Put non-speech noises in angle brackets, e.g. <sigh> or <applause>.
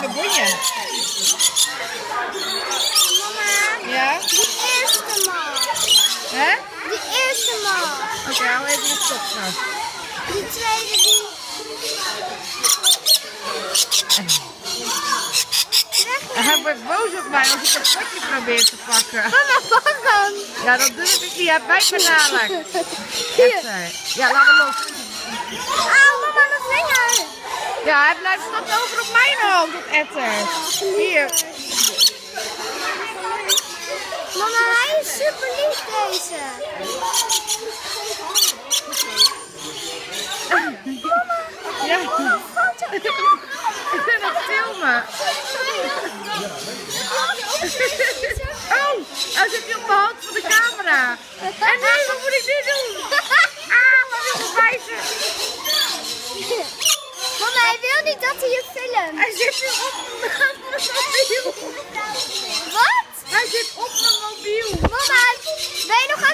de bonje. Mama, Ja? die eerste man. Hè? Die eerste man. Oké, hou even de stop vast. Die tweede die... Hij wordt boos op mij als ik dat potje probeer te pakken. Mama, pak hem. Ja, dat durf ik niet. Hij bijt me. Etter. Ja, laat me los. Auw, mama, mijn vinger. Ja, hij blijft stapt over op mijn hand, dat etter. Hier. Mama, hij is super lief deze. Ja. Ik ben aan het filmen. Oh, hij zit hier op mijn hand voor de camera. En nu, wat moet ik nu doen? Hij wil niet dat hij je filmt. Hij zit nu <laughs> op mijn mobiel. Wat? Hij zit op mijn mobiel. Mama, ben je nog